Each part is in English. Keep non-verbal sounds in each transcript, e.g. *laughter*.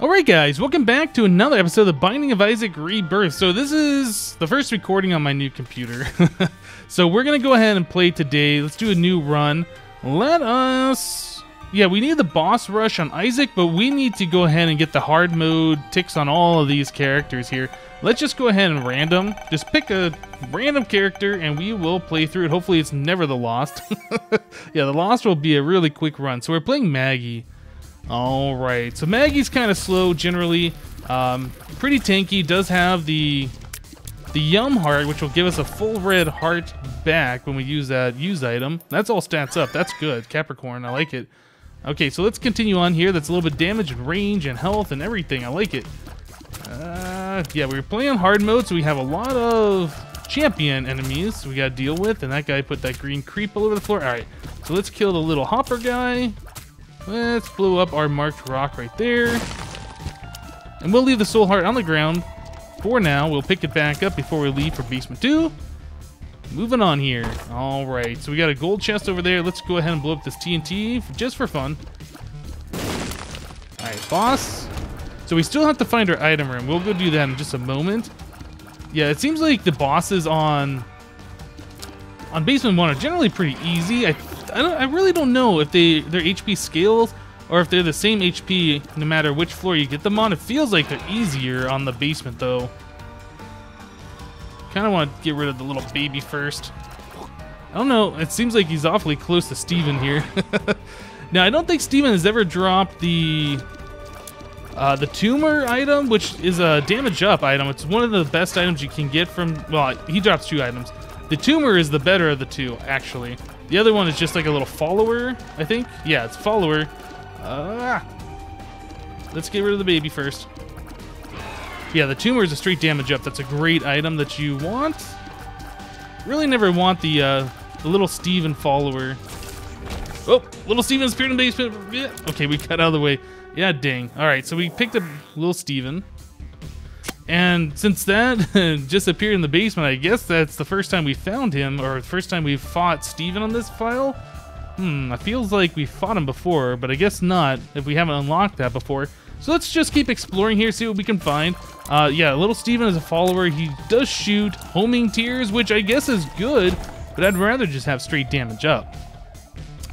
Alright guys, welcome back to another episode of The Binding of Isaac Rebirth. So this is the first recording on my new computer. *laughs* so we're going to go ahead and play today. Let's do a new run. Let us... Yeah, we need the boss rush on Isaac, but we need to go ahead and get the hard mode ticks on all of these characters here. Let's just go ahead and random. Just pick a random character and we will play through it. Hopefully it's never the Lost. *laughs* yeah, the Lost will be a really quick run. So we're playing Maggie. All right, so Maggie's kind of slow generally, um, pretty tanky. Does have the the Yum Heart, which will give us a full red heart back when we use that use item. That's all stats up. That's good. Capricorn, I like it. Okay, so let's continue on here. That's a little bit damage and range and health and everything. I like it. Uh, yeah, we are playing hard mode, so we have a lot of champion enemies we got to deal with, and that guy put that green creep all over the floor. All right, so let's kill the little hopper guy. Let's blow up our marked rock right there. And we'll leave the soul heart on the ground for now. We'll pick it back up before we leave for Basement 2. Moving on here. All right, so we got a gold chest over there. Let's go ahead and blow up this TNT just for fun. All right, boss. So we still have to find our item room. We'll go do that in just a moment. Yeah, it seems like the bosses on on basement one are generally pretty easy. I I, I really don't know if they their HP scales or if they're the same HP no matter which floor you get them on. It feels like they're easier on the basement though. Kind of want to get rid of the little baby first. I don't know. It seems like he's awfully close to Steven here. *laughs* now, I don't think Steven has ever dropped the uh, the tumor item, which is a damage up item. It's one of the best items you can get from. Well, he drops two items. The tumor is the better of the two, actually. The other one is just like a little follower, I think. Yeah, it's follower. Uh, let's get rid of the baby first. Yeah, the tumor is a straight damage up. That's a great item that you want. Really never want the uh, the little Steven follower. Oh, little Steven's appeared in the basement. Yeah. Okay, we cut out of the way. Yeah, dang. All right, so we picked up little Steven. And since that *laughs* just appeared in the basement, I guess that's the first time we found him, or the first time we've fought Steven on this file. Hmm, it feels like we fought him before, but I guess not if we haven't unlocked that before. So let's just keep exploring here, see what we can find. Uh, yeah, little Steven is a follower. He does shoot homing tears, which I guess is good, but I'd rather just have straight damage up.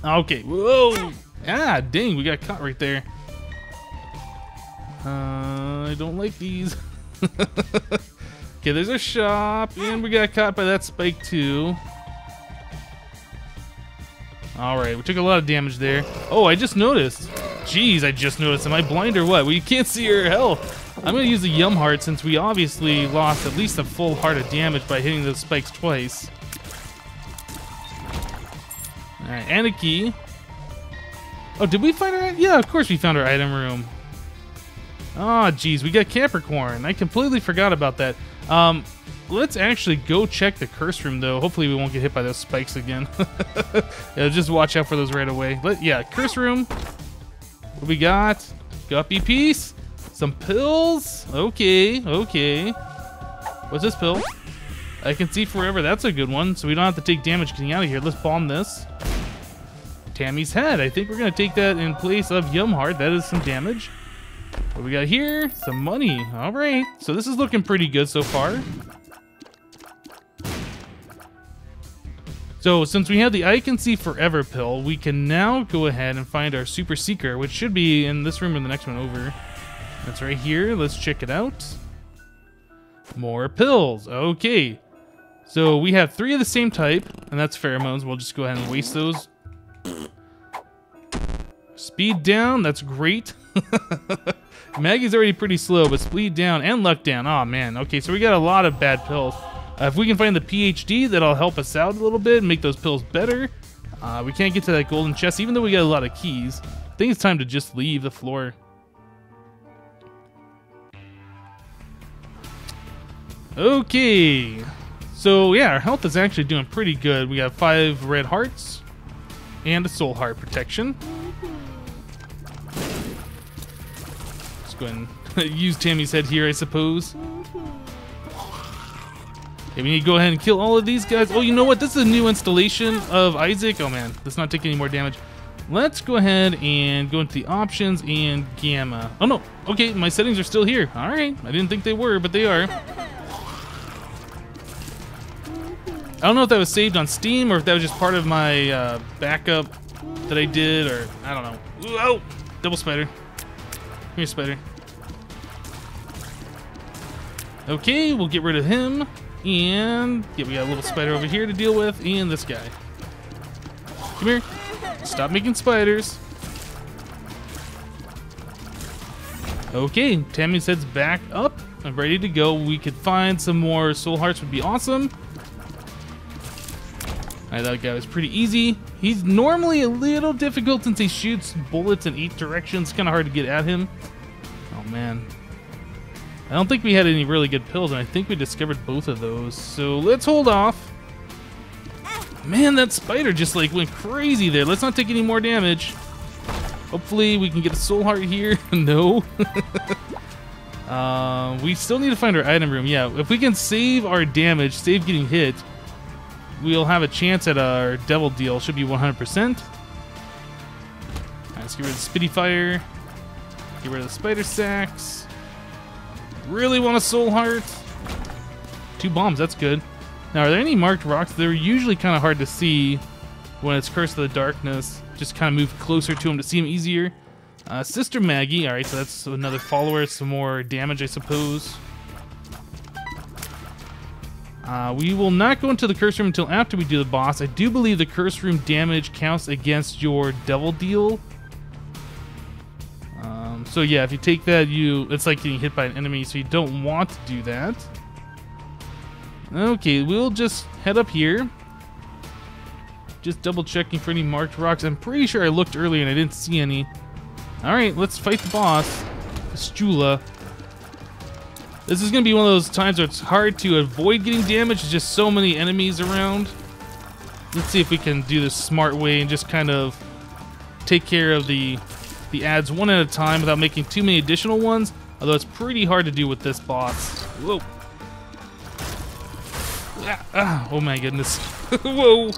Okay, whoa! Ah, dang, we got caught right there. Uh, I don't like these. *laughs* *laughs* okay, there's a shop, and we got caught by that spike too. All right, we took a lot of damage there. Oh, I just noticed. Jeez, I just noticed. Am I blind or what? Well, can't see her health. I'm gonna use the Yum Heart since we obviously lost at least a full heart of damage by hitting those spikes twice. All right, and a key. Oh, did we find our? Yeah, of course we found our item room. Oh, geez, we got Capricorn. I completely forgot about that. Um, let's actually go check the curse room, though. Hopefully we won't get hit by those spikes again. *laughs* yeah, just watch out for those right away. Let, yeah, curse room. What we got? Guppy piece. Some pills. Okay, okay. What's this pill? I can see forever. That's a good one. So we don't have to take damage getting out of here. Let's bomb this. Tammy's head. I think we're going to take that in place of Yum Heart. That is some damage. What we got here? Some money. All right. So this is looking pretty good so far. So since we have the I Can See Forever pill, we can now go ahead and find our super secret, which should be in this room or the next one over. That's right here. Let's check it out. More pills. Okay. So we have three of the same type, and that's pheromones. We'll just go ahead and waste those. Speed down. That's great. *laughs* Maggie's already pretty slow, but speed down and luck down. Oh man. Okay, so we got a lot of bad pills. Uh, if we can find the PhD, that'll help us out a little bit and make those pills better. Uh, we can't get to that golden chest, even though we got a lot of keys. I think it's time to just leave the floor. Okay. So yeah, our health is actually doing pretty good. We got five red hearts and a soul heart protection. Go ahead and use Tammy's head here, I suppose. Okay, we need to go ahead and kill all of these guys. Oh, you know what? This is a new installation of Isaac. Oh, man. Let's not take any more damage. let's go ahead and go into the options and gamma. Oh no, okay, my settings are still here. All right, I didn't think they were, but they are. I don't know if that was saved on Steam or if that was just part of my uh, backup that I did, or I don't know. Oh, double spider. Here's spider. Okay, we'll get rid of him. And yeah, we got a little spider over here to deal with, and this guy. Come here. Stop making spiders. Okay, Tammy's head's back up. I'm ready to go. We could find some more soul hearts would be awesome. That guy was pretty easy. He's normally a little difficult since he shoots bullets in eight directions. Kind of hard to get at him. Oh man. I don't think we had any really good pills, and I think we discovered both of those. So let's hold off. Man, that spider just like went crazy there. Let's not take any more damage. Hopefully we can get a soul heart here. *laughs* no. *laughs* uh, we still need to find our item room. Yeah, if we can save our damage, save getting hit, we'll have a chance at our devil deal. Should be 100%. let's get rid of the spitty fire. Get rid of the spider sacks. Really want a soul heart. Two bombs, that's good. Now, are there any marked rocks? They're usually kind of hard to see when it's Curse of the Darkness. Just kind of move closer to them to see them easier. Uh, Sister Maggie. All right, so that's another follower. Some more damage, I suppose. Uh, we will not go into the curse room until after we do the boss. I do believe the curse room damage counts against your devil deal. Um, so yeah, if you take that, you it's like getting hit by an enemy, so you don't want to do that. Okay, we'll just head up here. Just double checking for any marked rocks. I'm pretty sure I looked earlier and I didn't see any. Alright, let's fight the boss. Fistula. This is going to be one of those times where it's hard to avoid getting damaged. There's just so many enemies around. Let's see if we can do this smart way and just kind of take care of the the ads one at a time without making too many additional ones. Although it's pretty hard to do with this boss. Whoa. Ah, ah, oh my goodness. *laughs* Whoa.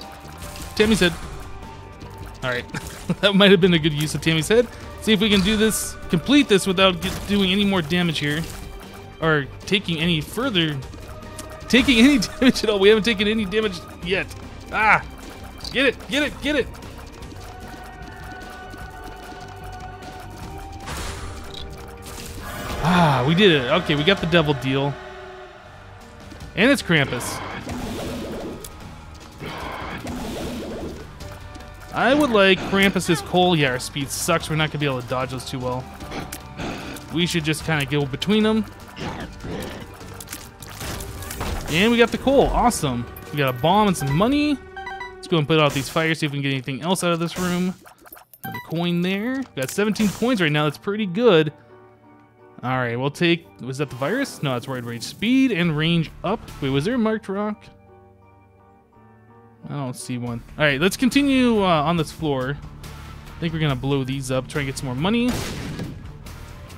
Tammy's head. Alright. *laughs* that might have been a good use of Tammy's head. See if we can do this, complete this without doing any more damage here. Or taking any further, taking *laughs* any damage at all. We haven't taken any damage yet. Ah! Get it, get it, get it! Ah, we did it. Okay, we got the devil deal. And it's Krampus. I would like Krampus's coal. Yeah, our speed sucks. We're not going to be able to dodge those too well. We should just kind of go between them. And we got the coal. Awesome. We got a bomb and some money. Let's go and put out these fires, see if we can get anything else out of this room. Another coin there. We got 17 coins right now. That's pretty good. All right, we'll take... Was that the virus? No, that's wide range. Speed and range up. Wait, was there a marked rock? I don't see one. All right, let's continue uh, on this floor. I think we're gonna blow these up, try and get some more money.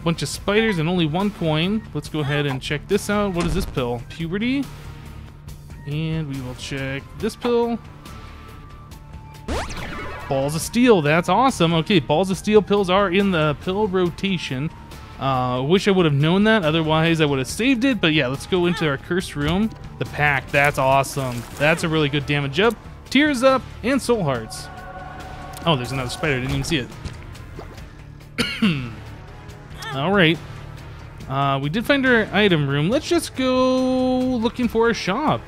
Bunch of spiders and only one coin. Let's go ahead and check this out. What is this pill? Puberty. And we will check this pill. Balls of Steel, that's awesome. Okay, Balls of Steel pills are in the pill rotation. Uh, wish I would have known that, otherwise I would have saved it. But yeah, let's go into our cursed room. The Pact, that's awesome. That's a really good damage up. Tears up and soul hearts. Oh, there's another spider. I didn't even see it. *clears throat* All right. Uh, we did find our item room. Let's just go looking for a shop.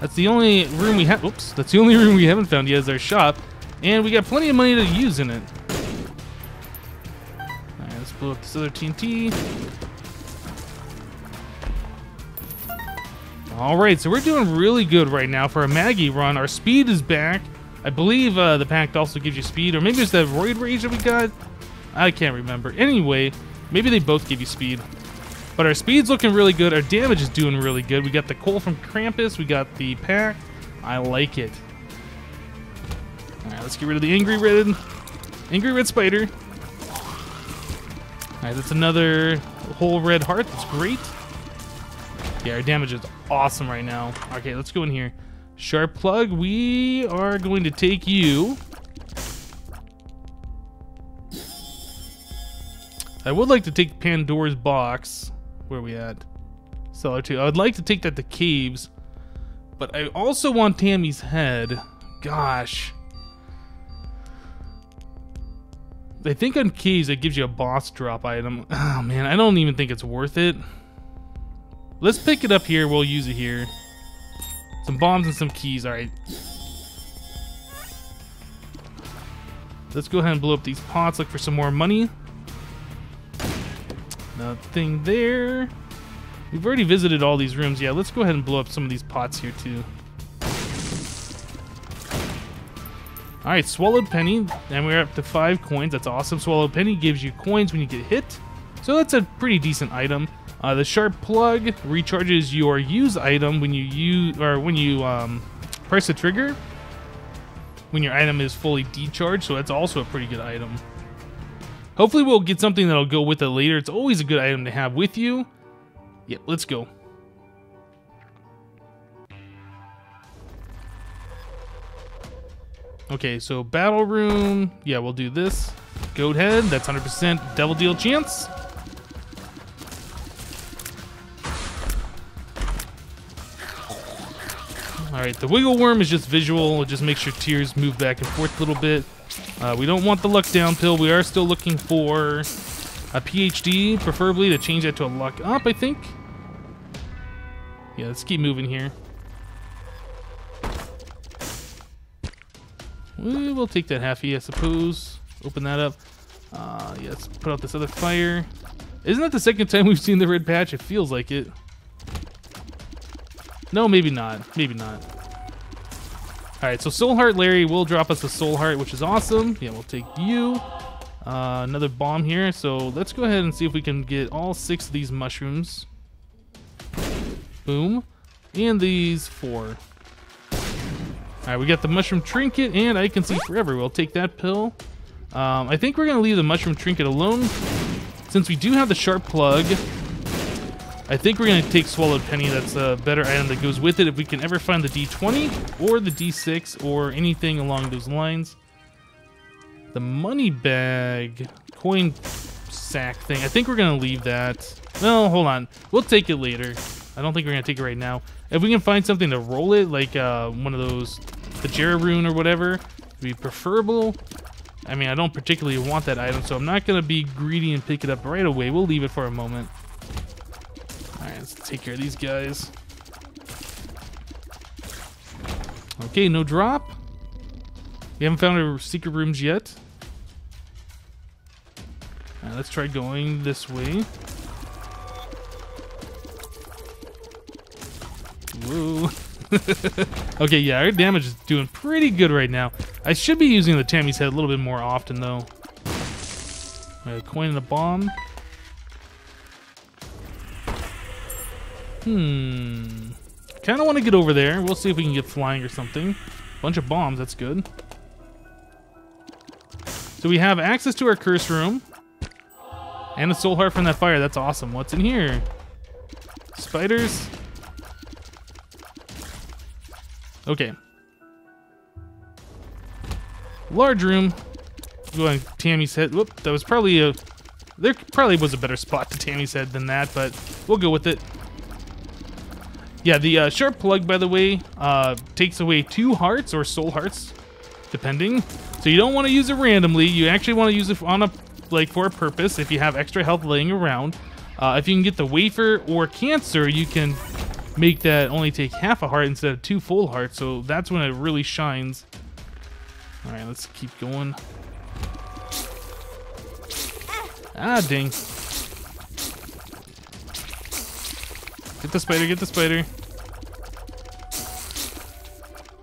That's the only room we have. Oops. That's the only *laughs* room we haven't found yet is our shop. And we got plenty of money to use in it. Alright, let's blow up this other TNT. Alright, so we're doing really good right now for a Maggie run. Our speed is back. I believe uh, the pact also gives you speed, or maybe it's that Roid Rage that we got. I can't remember. Anyway, maybe they both give you speed. But our speed's looking really good. Our damage is doing really good. We got the coal from Krampus. We got the Pact. I like it. Alright, let's get rid of the Angry Red. Angry Red Spider. Alright, that's another whole red heart. That's great. Yeah, our damage is awesome right now. Okay, let's go in here. Sharp plug, we are going to take you. I would like to take Pandora's box. Where are we at? Cellar 2. I would like to take that to Caves. But I also want Tammy's head. Gosh. I think on Caves it gives you a boss drop item. *sighs* Oh man, I don't even think it's worth it. Let's pick it up here. We'll use it here. Some bombs and some keys. All right. Let's go ahead and blow up these pots. Look for some more money. Nothing there. We've already visited all these rooms. Yeah, let's go ahead and blow up some of these pots here too. Alright, Swallowed Penny, and we're up to five coins. That's awesome. Swallowed Penny gives you coins when you get hit. So that's a pretty decent item. Uh, the Sharp Plug recharges your use item when you use or when you um, press the trigger when your item is fully decharged. So that's also a pretty good item. Hopefully we'll get something that'll go with it later. It's always a good item to have with you. Yeah, let's go. Okay, so battle room. Yeah, we'll do this. Goat head, that's 100% devil deal chance. Alright, the wiggle worm is just visual. It just makes your tears move back and forth a little bit. Uh, we don't want the luck down pill. We are still looking for a PhD, preferably to change that to a luck up, I think. Yeah, let's keep moving here. We will take that halfie, I suppose. Open that up. Uh, yeah, let's put out this other fire. Isn't that the second time we've seen the red patch? It feels like it. No, maybe not. Maybe not. Alright, so Soul Heart Larry will drop us a Soul Heart, which is awesome. Yeah, we'll take you. Uh, another bomb here. So let's go ahead and see if we can get all six of these mushrooms. Boom. And these four. Alright, we got the mushroom trinket and I can see forever. We'll take that pill. Um, I think we're going to leave the mushroom trinket alone. Since we do have the sharp plug, I think we're going to take Swallowed Penny. That's a better item that goes with it if we can ever find the D20 or the D6 or anything along those lines. The money bag coin sack thing. I think we're going to leave that. No, hold on. We'll take it later. I don't think we're going to take it right now. If we can find something to roll it, like uh, one of those, the Jera rune or whatever, would be preferable. I mean, I don't particularly want that item, so I'm not going to be greedy and pick it up right away. We'll leave it for a moment. Let's take care of these guys. Okay, no drop. We haven't found our secret rooms yet. Right, let's try going this way. Whoa. *laughs* okay, yeah, our damage is doing pretty good right now. I should be using the Tammy's head a little bit more often, though. Right, a coin and a bomb. Hmm. Kind of want to get over there. We'll see if we can get flying or something. Bunch of bombs, that's good. So we have access to our curse room. And a soul heart from that fire. That's awesome. What's in here? Spiders. Okay. Large room. Going Tammy's head. Whoop, that was probably a... There probably was a better spot to Tammy's head than that, but we'll go with it. Yeah, the uh, sharp plug, by the way, uh, takes away two hearts or soul hearts, depending. So you don't want to use it randomly. You actually want to use it on a like for a purpose. If you have extra health laying around, uh, if you can get the wafer or cancer, you can make that only take half a heart instead of two full hearts. So that's when it really shines. All right, let's keep going. Ah, ding. Get the spider, get the spider.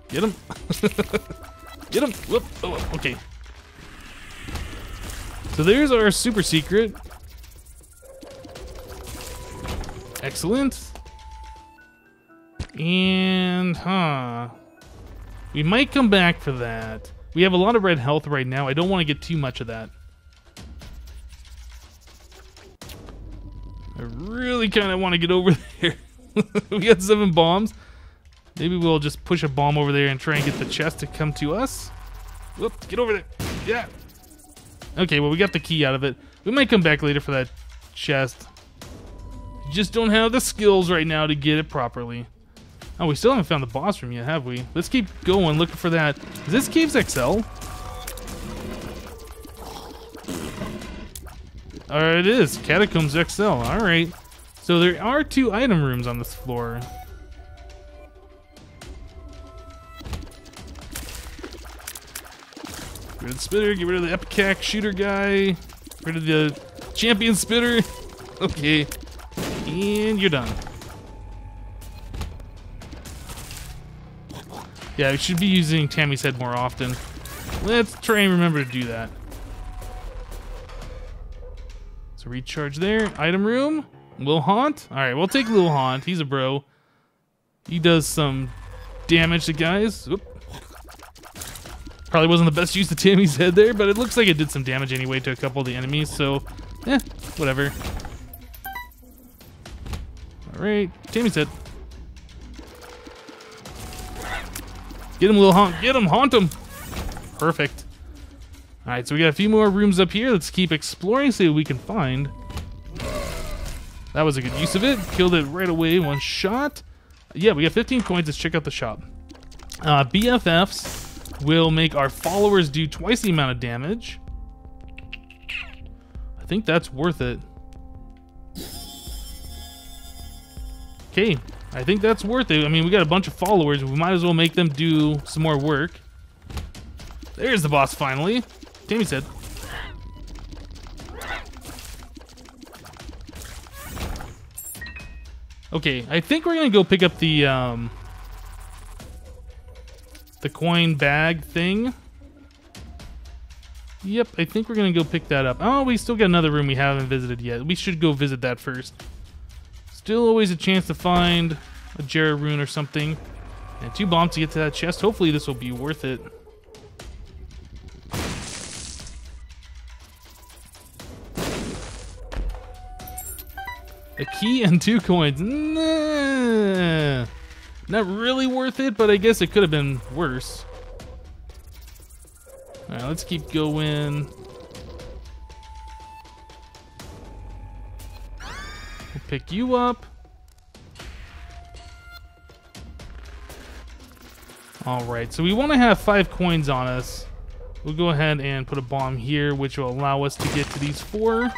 Get him. *laughs* get him. Whoop. Oh, okay. So there's our super secret. Excellent. And, huh. We might come back for that. We have a lot of red health right now. I don't want to get too much of that. I really kind of want to get over *laughs* there. we got seven bombs. Maybe we'll just push a bomb over there and try and get the chest to come to us. Whoop, get over there. Yeah. Okay, well, we got the key out of it. We might come back later for that chest. Just don't have the skills right now to get it properly. Oh, we still haven't found the boss room yet, have we? Let's keep going, looking for that. Is this Caves XL? Uh, it is. Catacombs XL. Alright. So there are two item rooms on this floor. Get rid of the spitter, get rid of the Ipecac shooter guy, get rid of the champion spitter. *laughs* okay. And you're done. Yeah, we should be using Tammy's head more often. Let's try and remember to do that. So recharge there. Item room. Lil Haunt. Alright, we'll take Lil Haunt. He's a bro. He does some damage to guys. Oop. Probably wasn't the best use of Tammy's head there, but it looks like it did some damage anyway to a couple of the enemies, so eh, whatever. Alright, Tammy's head. Get him, Lil Haunt. Get him, haunt him. Perfect. Alright, so we got a few more rooms up here. Let's keep exploring, see what we can find. That was a good use of it. Killed it right away, one shot. Yeah, we got 15 coins. Let's check out the shop. Uh, BFFs will make our followers do twice the amount of damage. I think that's worth it. Okay, I think that's worth it. I mean, we got a bunch of followers. We might as well make them do some more work. There's the boss finally. Tammy's head. Okay, I think we're gonna go pick up the um, the coin bag thing. Yep, I think we're gonna go pick that up. Oh, we still got another room we haven't visited yet. We should go visit that first. Still always a chance to find a Jera rune or something. And two bombs to get to that chest. Hopefully this will be worth it. A key and two coins. Nah. Not really worth it, but I guess it could have been worse. Alright, let's keep going. We'll pick you up. Alright, so we want to have five coins on us. We'll go ahead and put a bomb here, which will allow us to get to these four.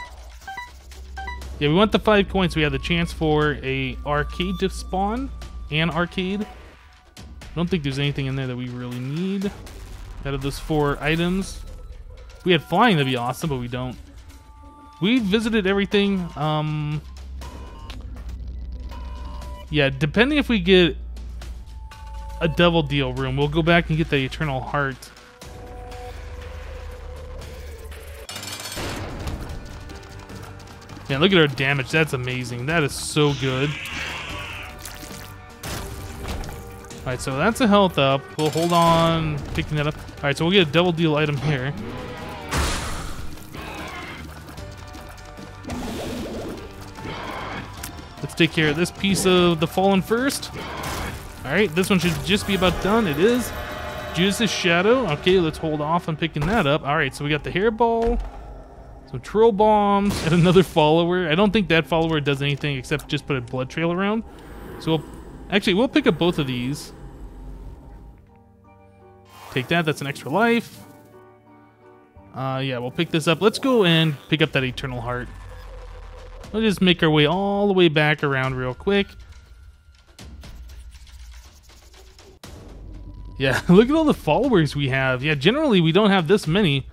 Yeah, we want the five coins. We have the chance for a arcade to spawn and arcade. I don't think there's anything in there that we really need out of those four items. We had flying, that'd be awesome, but we don't. We visited everything. Um, yeah, depending if we get a devil deal room, we'll go back and get the Eternal Heart. Man, look at her damage. That's amazing. That is so good. Alright, so that's a health up. We'll hold on picking that up. Alright, so we'll get a devil deal item here. Let's take care of this piece of the Fallen first. Alright, this one should just be about done. It is. Judas' Shadow. Okay, let's hold off on picking that up. Alright, so we got the hairball, some troll bombs, and *laughs* another follower. I don't think that follower does anything except just put a blood trail around. So we'll Actually, we'll pick up both of these. Take that, that's an extra life. Uh, yeah, we'll pick this up. Let's go and pick up that Eternal Heart. We'll just make our way all the way back around real quick. Yeah, *laughs* look at all the followers we have. Yeah, generally we don't have this many.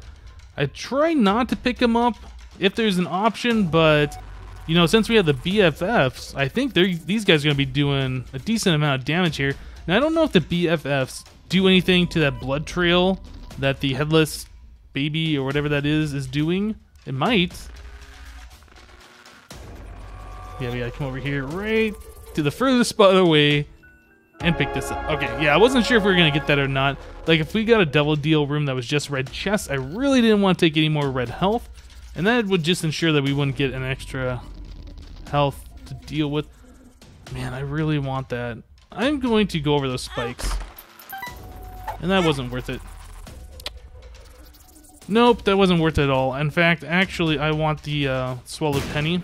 I try not to pick them up if there's an option, but you know, since we have the BFFs, I think these guys are going to be doing a decent amount of damage here. Now, I don't know if the BFFs do anything to that blood trail that the headless baby or whatever that is is doing. It might. Yeah, we gotta come over here right to the furthest spot away and pick this up. Okay, yeah, I wasn't sure if we were gonna get that or not. Like, if we got a devil deal room that was just red chest, I really didn't want to take any more red health. And that would just ensure that we wouldn't get an extra health to deal with. Man, I really want that. I'm going to go over those spikes. And that wasn't worth it. Nope, that wasn't worth it at all. In fact, actually, I want the uh, Swallowed Penny.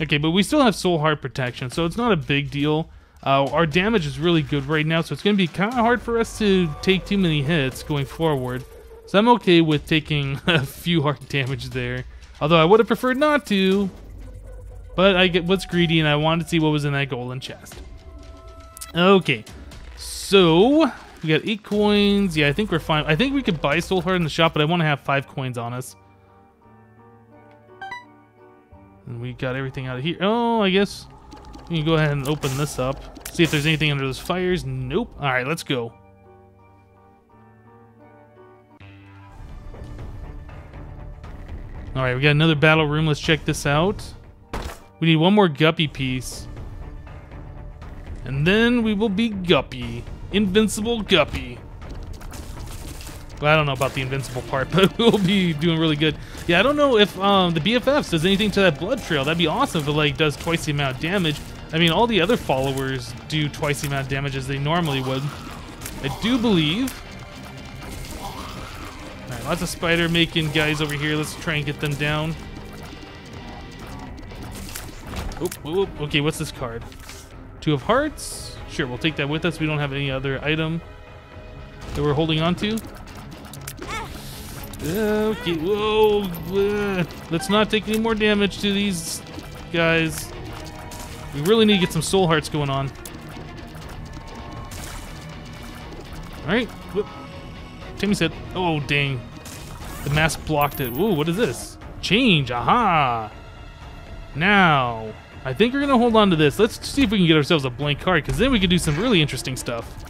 Okay, but we still have Soul Heart protection, so it's not a big deal. Uh, our damage is really good right now, so it's going to be kind of hard for us to take too many hits going forward. So I'm okay with taking *laughs* a few heart damage there. Although I would have preferred not to. But I get what's greedy and I wanted to see what was in that golden chest. Okay. So we got eight coins. Yeah, I think we're fine. I think we could buy Soul Heart in the shop, but I want to have five coins on us. And we got everything out of here. Oh, I guess we can go ahead and open this up. See if there's anything under those fires. Nope. All right, let's go. All right, we got another battle room. Let's check this out. We need one more Guppy piece. And then we will be Guppy. Invincible Guppy. Well, I don't know about the invincible part, *laughs* but we'll be doing really good. Yeah, I don't know if um, the BFFs does anything to that blood trail. That'd be awesome if it like does twice the amount of damage. I mean, all the other followers do twice the amount of damage as they normally would. I do believe Alright, lots of spider making guys over here. Let's try and get them down. Oop, oop, okay, what's this card? Two of hearts. Sure, we'll take that with us. We don't have any other item that we're holding on to. Okay, whoa. Let's not take any more damage to these guys. We really need to get some soul hearts going on. Alright. Timmy said, oh, dang. The mask blocked it. Ooh, what is this? Change, aha! Now, I think we're gonna hold on to this. Let's see if we can get ourselves a blank card, because then we can do some really interesting stuff.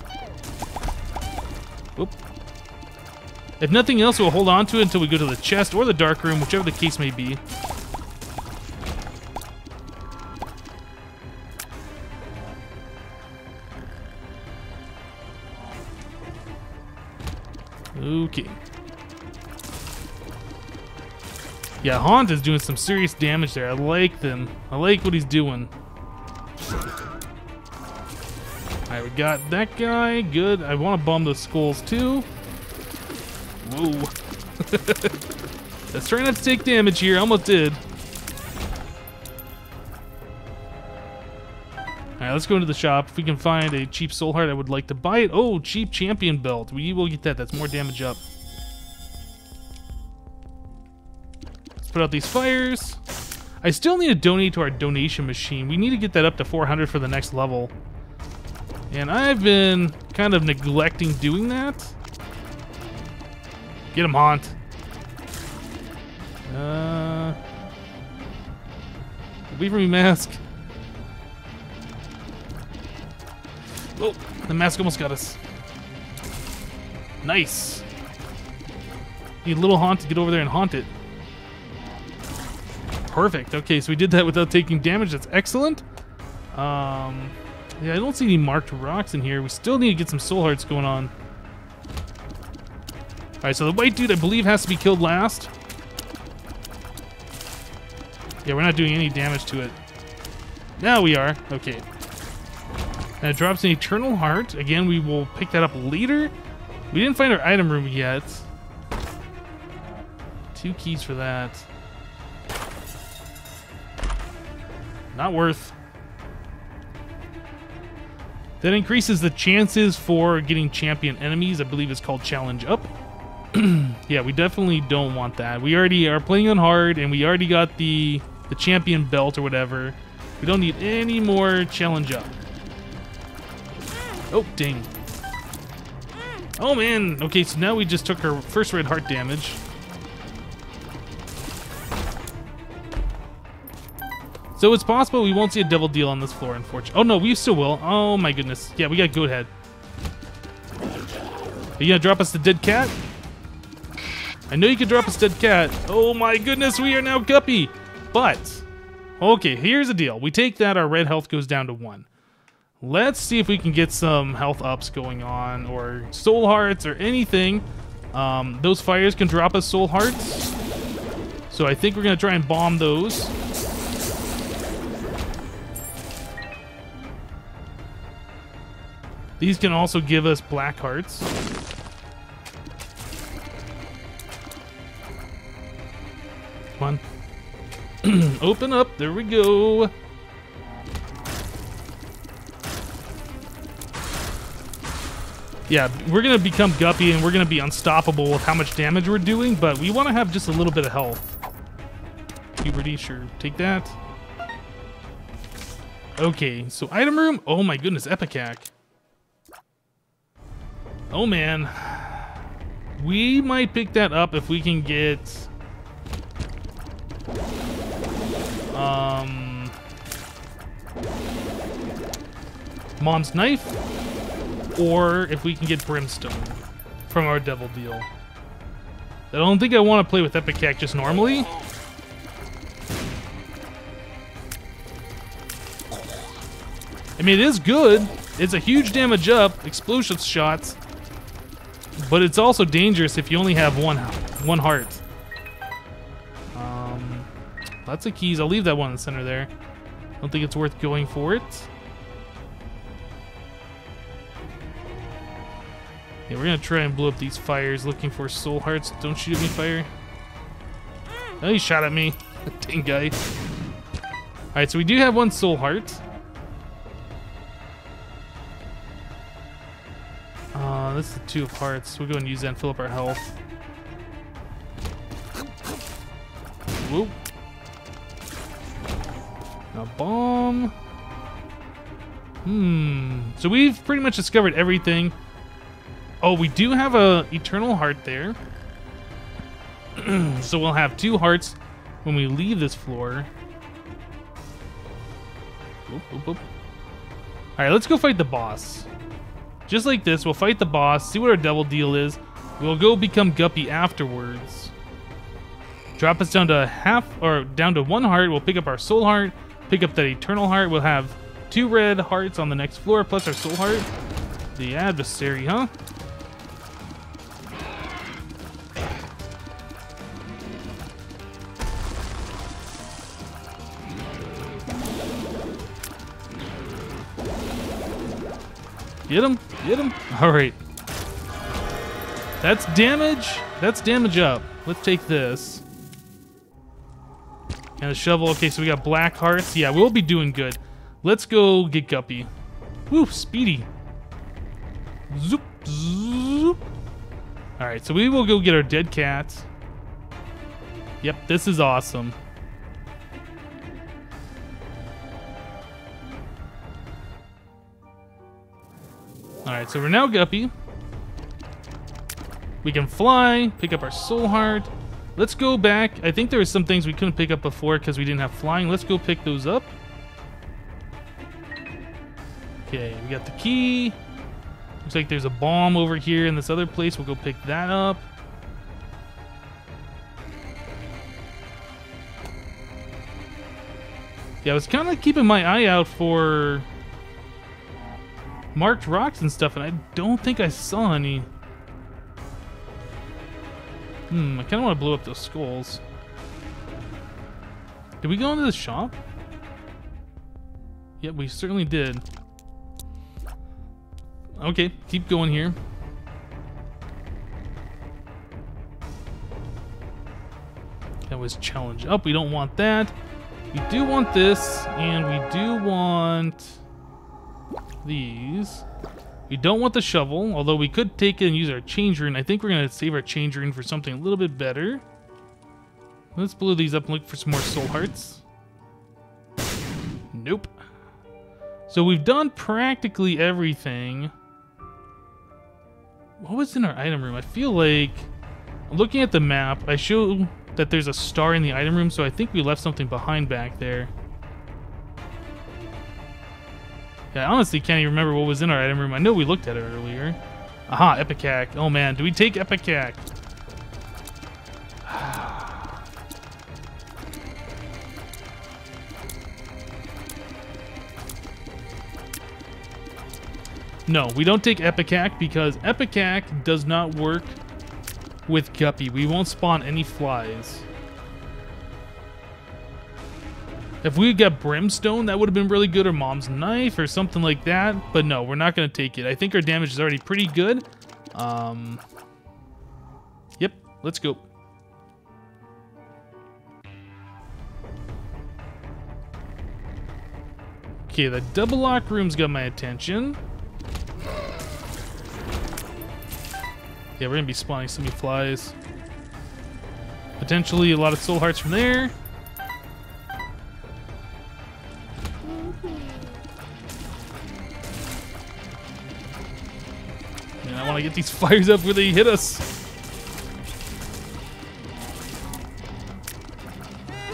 If nothing else, we'll hold on to it until we go to the chest or the dark room, whichever the case may be. Okay. Yeah, Haunt is doing some serious damage there. I like them. I like what he's doing. Alright, we got that guy. Good. I want to bomb those skulls too. Whoa. *laughs* Let's try not to take damage here. almost did. Alright, let's go into the shop. If we can find a cheap soul heart, I would like to buy it. Oh, cheap champion belt. We will get that. That's more damage up. Let's put out these fires. I still need to donate to our donation machine. We need to get that up to 400 for the next level. And I've been kind of neglecting doing that. Get him, Haunt. Uh, Weaver mask. Oh, the mask almost got us. Nice. Need a little haunt to get over there and haunt it. Perfect. Okay, so we did that without taking damage. That's excellent. Um, yeah, I don't see any marked rocks in here. We still need to get some soul hearts going on. Alright, so the white dude, I believe, has to be killed last. Yeah, we're not doing any damage to it. Now we are. Okay. And it drops an Eternal Heart. Again, we will pick that up later. We didn't find our item room yet. Two keys for that. Not worth. That increases the chances for getting champion enemies. I believe it's called Challenge Up. *clears throat* yeah, we definitely don't want that. We already are playing on hard, and we already got the the champion belt or whatever. We don't need any more Challenge Up. Oh, dang. Oh, man. Okay, so now we just took our first red heart damage. So it's possible we won't see a devil deal on this floor, unfortunately. Oh, no, we still will. Oh, my goodness. Yeah, we got Goat Head. Are you gonna drop us the dead cat? I know you can drop a dead cat. Oh, my goodness, we are now Guppy. But, okay, here's the deal. We take that, our red health goes down to one. Let's see if we can get some health ups going on, or soul hearts, or anything. Um, those fires can drop us soul hearts. So I think we're going to try and bomb those. These can also give us black hearts. Come on. *clears throat* Open up. There we go. Yeah, we're going to become Guppy and we're going to be unstoppable with how much damage we're doing, but we want to have just a little bit of health. Puberty, sure. Take that. Okay, so item room. Oh my goodness, Ipecac. Oh man. We might pick that up if we can get... Um... Mom's Knife. Or if we can get Brimstone from our Devil Deal. I don't think I want to play with Ipecac just normally. I mean, it is good. It's a huge damage up, explosive shots, but it's also dangerous if you only have one one heart. Lots of keys. I'll leave that one in the center there. I don't think it's worth going for it. Yeah, we're gonna try and blow up these fires looking for soul hearts. Don't shoot at me, fire. Oh, he shot at me. *laughs* Dang guy. Alright, so we do have one soul heart. Uh, this is the two of hearts. We'll go and use that and fill up our health. Whoop. A bomb. Hmm. So we've pretty much discovered everything. Oh, we do have a eternal heart there. *clears throat* so we'll have two hearts when we leave this floor. All right, let's go fight the boss. Just like this, we'll fight the boss, see what our devil deal is. We'll go become Guppy afterwards. Drop us down to half, or down to one heart. We'll pick up our soul heart, pick up that eternal heart. We'll have two red hearts on the next floor, plus our soul heart. The adversary, huh? Get him. Get him. All right. That's damage. That's damage up. Let's take this. And a shovel. Okay, so we got black hearts. Yeah, we'll be doing good. Let's go get Guppy. Woo, speedy. Zoop, zoop. All right, so we will go get our dead cat. Yep, this is awesome. Alright, so we're now Guppy. We can fly, pick up our soul heart. Let's go back. I think there were some things we couldn't pick up before because we didn't have flying. Let's go pick those up. Okay, we got the key. Looks like there's a bomb over here in this other place. We'll go pick that up. Yeah, I was kind of keeping my eye out for marked rocks and stuff, and I don't think I saw any. Hmm, I kind of want to blow up those skulls. Did we go into the shop? Yep, we certainly did. Okay, keep going here. That was challenge up. We don't want that. We do want this, and we do want these. We don't want the shovel, although we could take it and use our change rune. I think we're going to save our change rune for something a little bit better. Let's blow these up and look for some more soul hearts. Nope. So we've done practically everything. What was in our item room? I feel like... Looking at the map, I show that there's a star in the item room, so I think we left something behind back there. I honestly can't even remember what was in our item room. I know we looked at it earlier. Aha, Ipecac. Oh man, do we take Ipecac? *sighs* no, we don't take Ipecac because Ipecac does not work with Guppy. We won't spawn any flies. If we got Brimstone, that would have been really good, or Mom's Knife, or something like that. But no, we're not going to take it. I think our damage is already pretty good. Um, yep, let's go. Okay, the double lock room's got my attention. Yeah, we're gonna be spawning so many flies. Potentially a lot of soul hearts from there. Want to get these *laughs* fires up where they hit us.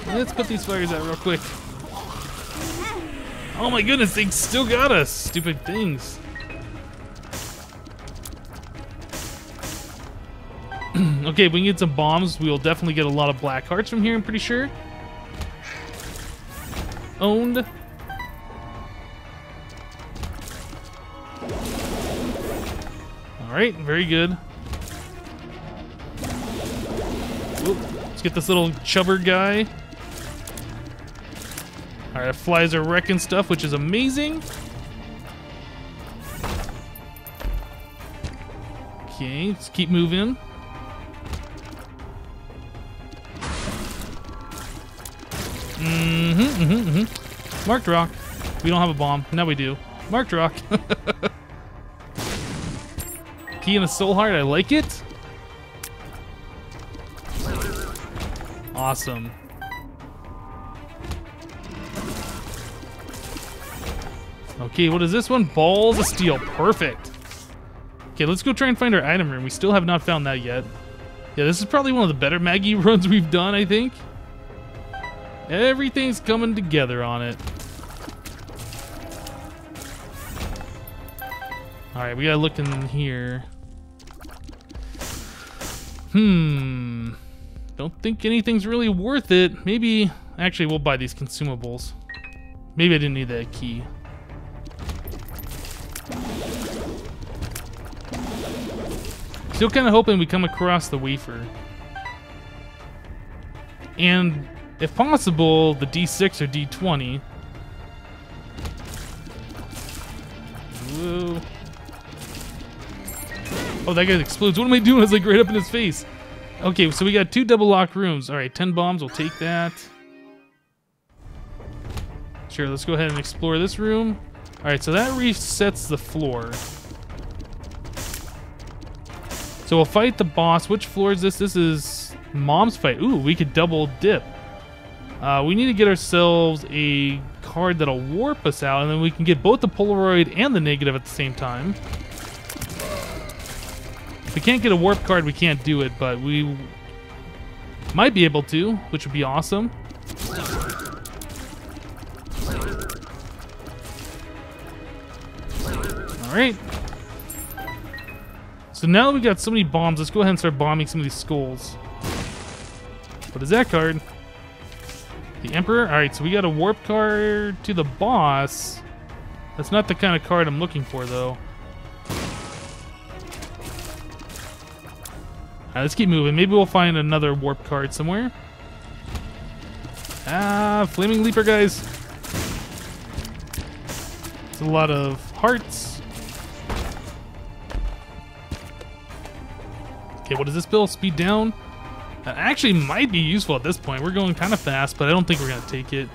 Let's put these fires out real quick. Oh my goodness, they still got us. Stupid things. *clears throat* okay, if we can get some bombs, we'll definitely get a lot of black hearts from here, I'm pretty sure. Owned. Alright, very good. Let's get this little chubber guy. Alright, flies are wrecking stuff, which is amazing. Okay, let's keep moving. Mm-hmm, mm-hmm, mm-hmm. Marked rock. We don't have a bomb. Now we do. Marked rock. *laughs* Key in a soul heart. I like it. Awesome. Okay, what is this one? Balls of Steel. Perfect. Okay, let's go try and find our item room. We still have not found that yet. Yeah, this is probably one of the better Maggy *laughs* runs we've done, I think. Everything's coming together on it. Alright, we gotta look in here. Hmm. Don't think anything's really worth it. Maybe... Actually, we'll buy these consumables. Maybe I didn't need that key. Still kind of hoping we come across the wafer. And, if possible, the D6 or D20. Whoa. Oh, that guy explodes. What am I doing? *laughs* It's like right up in his face. Okay, so we got two double locked rooms. All right, 10 bombs. We'll take that. Sure, let's go ahead and explore this room. All right, so that resets the floor. So we'll fight the boss. Which floor is this? This is Mom's fight. Ooh, we could double dip. Uh, we need to get ourselves a card that'll warp us out, and then we can get both the Polaroid and the negative at the same time. If we can't get a warp card, we can't do it, but we might be able to, which would be awesome. All right. So now that we got so many bombs, let's go ahead and start bombing some of these skulls. What is that card? The Emperor? Alright, so we got a warp card to the boss. That's not the kind of card I'm looking for, though. Let's keep moving. Maybe we'll find another warp card somewhere. Ah, Flaming Leaper, guys. It's a lot of hearts. Okay, what does this bill? Speed down? That actually might be useful at this point. We're going kind of fast, but I don't think we're going to take it.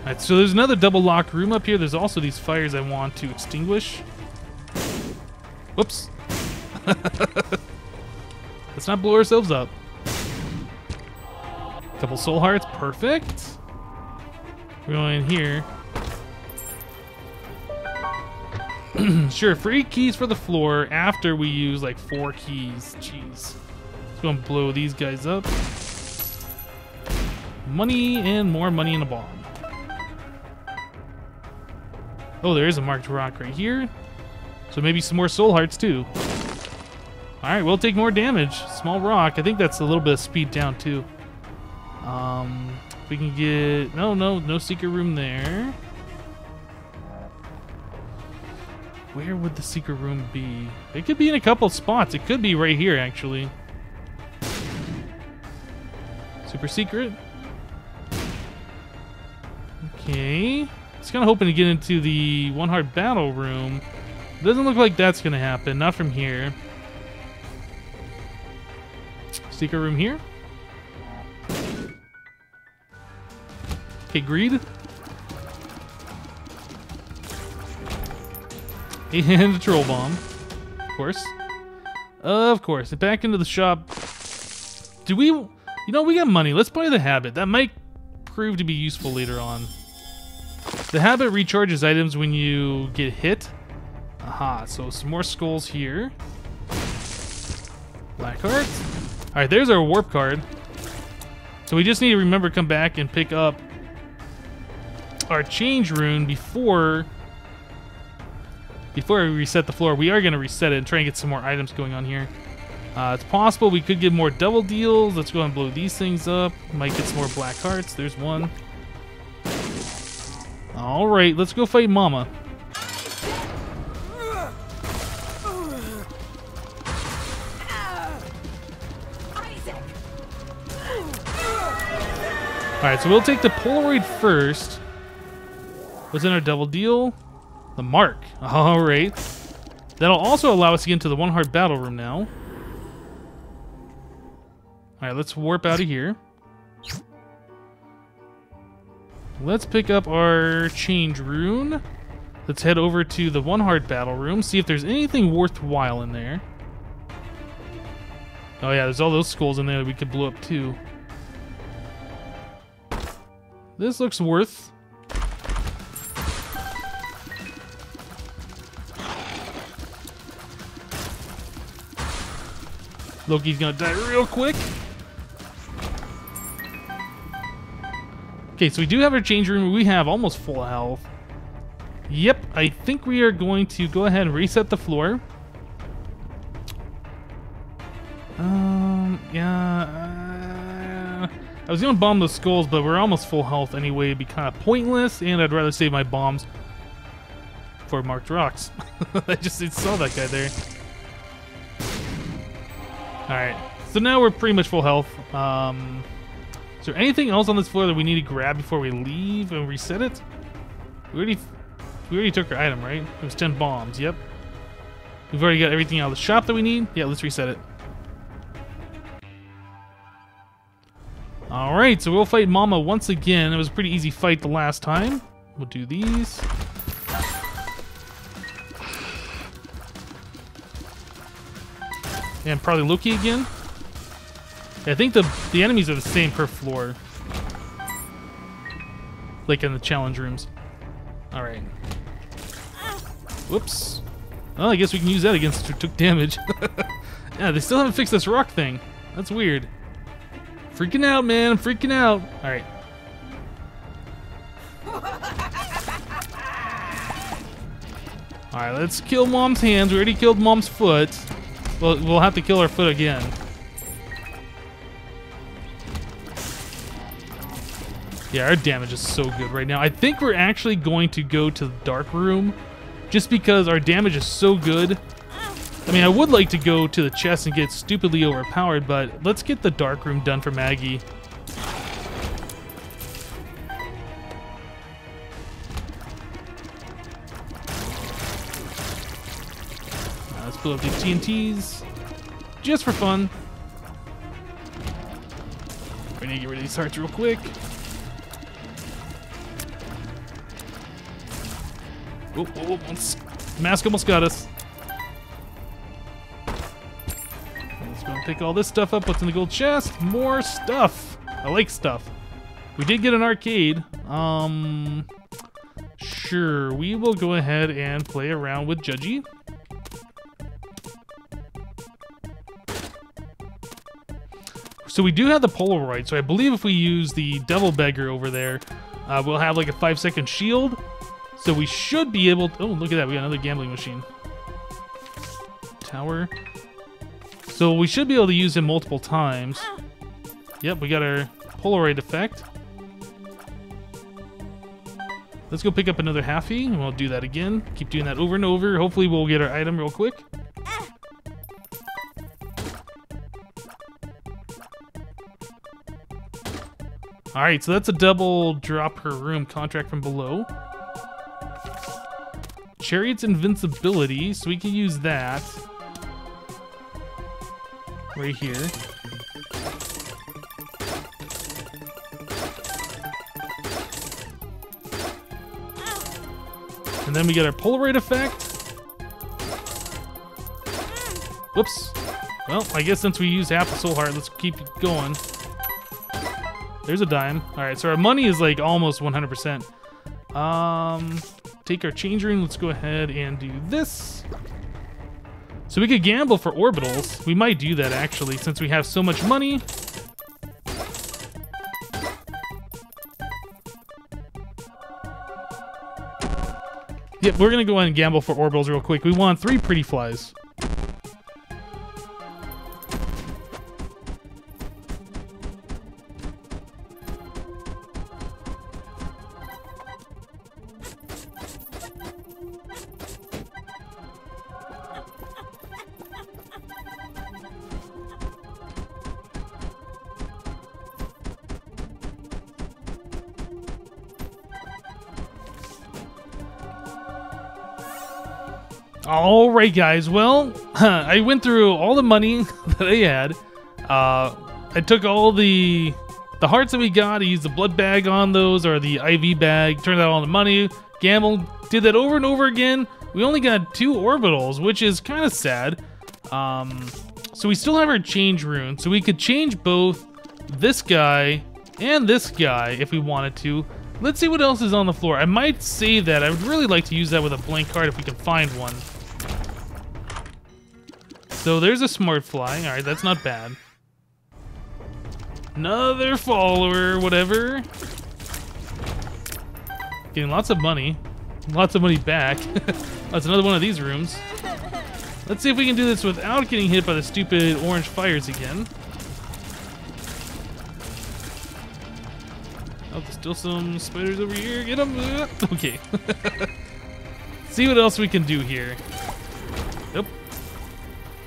Alright, so there's another double lock room up here. There's also these fires I want to extinguish. Whoops. *laughs* Let's not blow ourselves up. Couple soul hearts, perfect. We're going in here. *clears throat* sure, free keys for the floor after we use like four keys. Jeez. Let's go and blow these guys up. Money and more money in a bomb. Oh, there is a marked rock right here. So maybe some more soul hearts too. Alright, we'll take more damage. Small rock. I think that's a little bit of speed down too. Um, we can get... No, no, no secret room there. Where would the secret room be? It could be in a couple spots. It could be right here, actually. Super secret. Okay. Just kind of hoping to get into the one heart battle room. Doesn't look like that's gonna happen. Not from here. Secret room here. Okay, greed. *laughs* And a troll bomb. Of course. Of course. Back into the shop. Do we... You know, we got money. Let's buy the habit. That might prove to be useful later on. The habit recharges items when you get hit. Aha, so some more skulls here. Black heart. Alright, there's our warp card. So we just need to remember to come back and pick up our change rune before before we reset the floor. We are going to reset it and try and get some more items going on here. Uh, it's possible we could get more double deals. Let's go and blow these things up. Might get some more black hearts. There's one. All right, let's go fight Mama. All right, so we'll take the Polaroid first. What's in our double deal? The mark. *laughs* All right. That'll also allow us to get into the one heart battle room now. All right, let's warp out of here. Let's pick up our change rune. Let's head over to the one heart battle room, see if there's anything worthwhile in there. Oh yeah, there's all those skulls in there that we could blow up too. This looks worth. Loki's gonna die real quick. Okay, so we do have our change rune. We have almost full health. Yep, I think we are going to go ahead and reset the floor. Um, yeah. I was gonna bomb the skulls, but we're almost full health anyway. It'd be kind of pointless, and I'd rather save my bombs for marked rocks. *laughs* I just saw that guy there. Alright, so now we're pretty much full health. Um, is there anything else on this floor that we need to grab before we leave and reset it? We already, we already took our item, right? It was 10 bombs, yep. We've already got everything out of the shop that we need. Yeah, let's reset it. Alright, so we'll fight Mama once again. It was a pretty easy fight the last time. We'll do these. And probably Loki again. I think the the enemies are the same per floor. Like in the challenge rooms. Alright. Whoops. Well, I guess we can use that against who took damage. *laughs* yeah, they still haven't fixed this rock thing. That's weird. Freaking out, man. I'm freaking out. Alright. Alright, let's kill Mom's hands. We already killed Mom's foot. We'll, we'll have to kill her foot again. Yeah, our damage is so good right now. I think we're actually going to go to the dark room just because our damage is so good. I mean, I would like to go to the chest and get stupidly overpowered, but let's get the dark room done for Maggy. let's pull up these TNTs just for fun. We need to get rid of these hearts real quick. Oh, oh, oh, mask almost got us. Pick all this stuff up. What's in the gold chest? More stuff. I like stuff. We did get an arcade. Um, sure. We will go ahead and play around with Judgy. So we do have the Polaroid. So I believe if we use the Devil Beggar over there, uh, we'll have like a five second shield. So we should be able to... Oh, look at that. We got another gambling machine. Tower. So we should be able to use him multiple times. Yep, we got our Polaroid effect. Let's go pick up another halfie, and we'll do that again. Keep doing that over and over. Hopefully we'll get our item real quick. All right, so that's a double drop per room contract from below. Chariot's invincibility, so we can use that. Right here. And then we get our Polaroid effect. Whoops. Well, I guess since we used half the soul heart, let's keep going. There's a dime. All right, so our money is like almost 100%. Um, take our change rune. Let's go ahead and do this. So we could gamble for orbitals. We might do that actually, since we have so much money. Yep, we're gonna go ahead and gamble for orbitals real quick. We want three pretty flies. All right, guys. Well, *laughs* I went through all the money *laughs* that I had. Uh, I took all the the hearts that we got. I used the blood bag on those or the IV bag. Turned out all the money. Gambled. Did that over and over again. We only got two orbitals, which is kind of sad. Um, so we still have our change rune. So we could change both this guy and this guy if we wanted to. Let's see what else is on the floor. I might save that. I would really like to use that with a blank card if we can find one. So there's a smart fly. All right, that's not bad. Another follower, whatever. Getting lots of money. Lots of money back. *laughs* that's another one of these rooms. Let's see if we can do this without getting hit by the stupid orange fires again. Oh, there's still some spiders over here. Get them. *laughs* Okay. *laughs* see what else we can do here.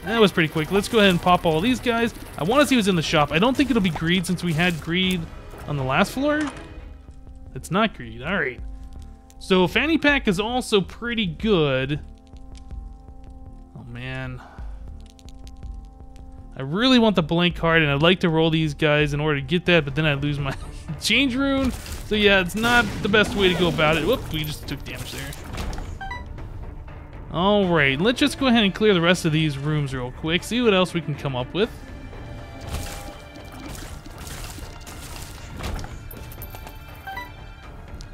That was pretty quick. Let's go ahead and pop all these guys. I want to see who's in the shop. I don't think it'll be greed since we had greed on the last floor. It's not greed. All right. So fanny pack is also pretty good. Oh man. I really want the blank card and I'd like to roll these guys in order to get that, but then I lose my *laughs* change rune. So yeah, it's not the best way to go about it. Whoop, we just took damage there. Alright, let's just go ahead and clear the rest of these rooms real quick, see what else we can come up with.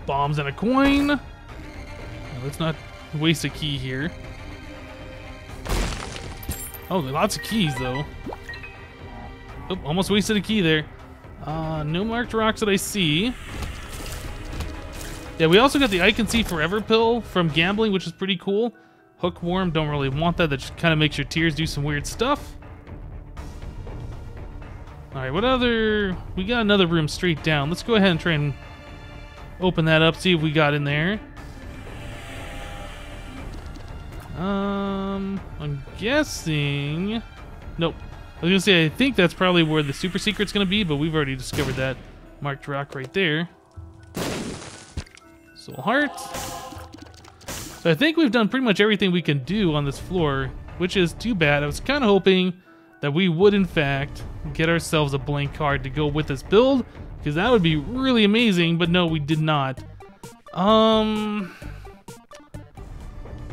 Bombs and a coin. Now, let's not waste a key here. Oh, lots of keys though. Oh, almost wasted a key there. Uh, no marked rocks that I see. Yeah, we also got the I Can See Forever pill from gambling, which is pretty cool. Hookworm, don't really want that. That just kind of makes your tears do some weird stuff. Alright, what other... We got another room straight down. Let's go ahead and try and open that up, see if we got in there. Um, I'm guessing... Nope. I was gonna say, I think that's probably where the super secret's gonna be, but we've already discovered that marked rock right there. Soul heart. So I think we've done pretty much everything we can do on this floor, which is too bad. I was kind of hoping that we would, in fact, get ourselves a blank card to go with this build, because that would be really amazing, but no, we did not. Um,